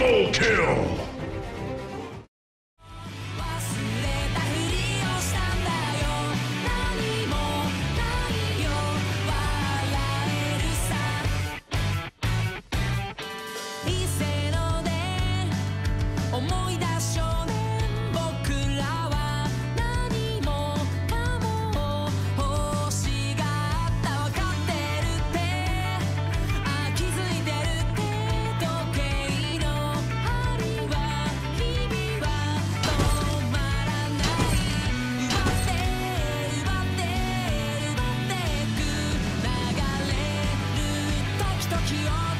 Triple kill! Rocky Arbor.